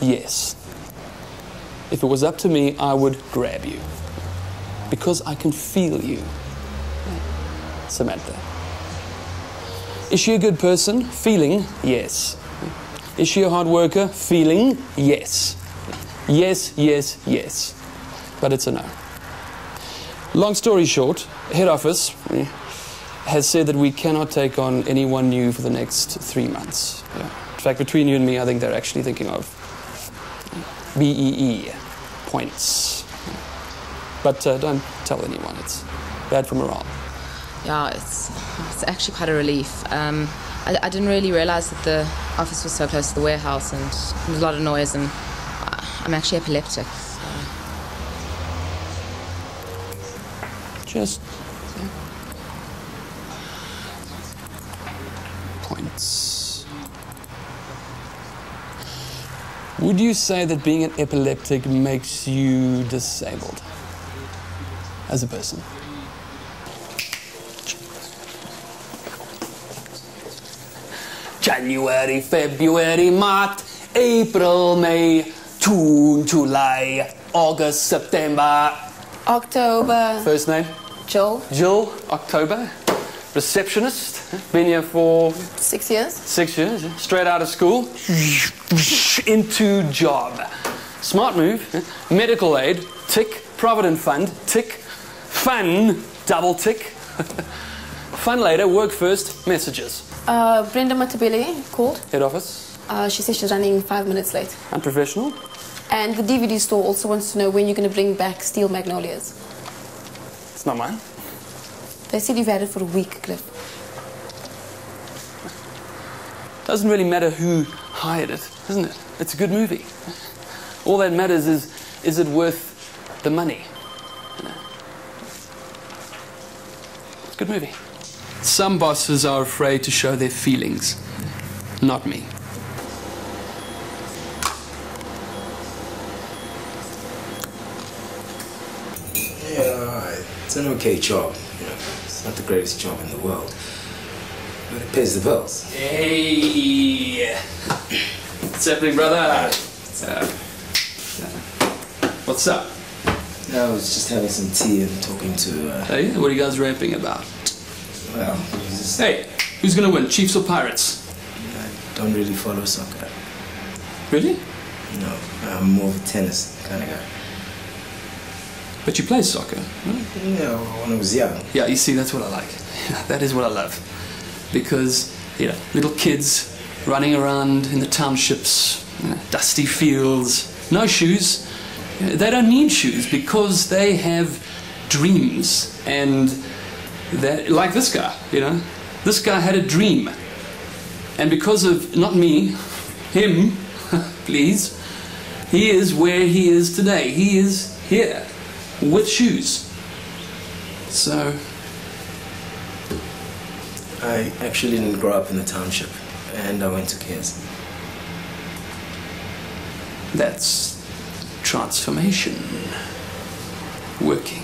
Yes. If it was up to me, I would grab you. Because I can feel you. Samantha. Is she a good person? Feeling? Yes. Is she a hard worker? Feeling? Yes. Yes, yes, yes. But it's a no. Long story short, head office has said that we cannot take on anyone new for the next three months. Yeah. In fact, between you and me, I think they're actually thinking of BEE points. But uh, don't tell anyone, it's bad for morale. Yeah, it's, it's actually quite a relief. Um, I, I didn't really realize that the office was so close to the warehouse and there was a lot of noise, and I- I'm actually epileptic. So. Just points. Would you say that being an epileptic makes you disabled as a person? January, February, March, April, May, June, July, August, September. October. First name? Joel. Jill, October. Receptionist. Been here for Six years. six years. Straight out of school. Into job. Smart move. Medical aid. Tick. Provident fund. Tick. Fun. Double tick. Fun later. Work first. Messages. Uh, Brenda Matabele called. Head office. Uh, she says she's running five minutes late. Unprofessional. And the DVD store also wants to know when you're going to bring back Steel Magnolias. It's not mine. They said you've had it for a week, Cliff. Doesn't really matter who hired it, doesn't it? It's a good movie. All that matters is, is it worth the money? You know? It's a good movie. Some bosses are afraid to show their feelings. Not me. Yeah, alright. It's an okay job. You know, it's not the greatest job in the world, but it pays the bills. Hey! What's happening, brother? Uh, what's up? I was just having some tea and talking to. Uh, Hey, what are you guys rapping about? well, just, Hey, who's gonna win, Chiefs or Pirates? I don't really follow soccer. Really? No, I'm more of a tennis kind of guy. But you play soccer, right? Know, when I was young. Yeah, you see, that's what I like. that is what I love. Because, you know, little kids running around in the townships, you know, dusty fields, no shoes. They don't need shoes because they have dreams. And that, like this guy, you know, this guy had a dream. And because of, not me, him, please, he is where he is today. He is here with shoes. So, I actually didn't grow up in the township, and I went to Cares. That's transformation. Working.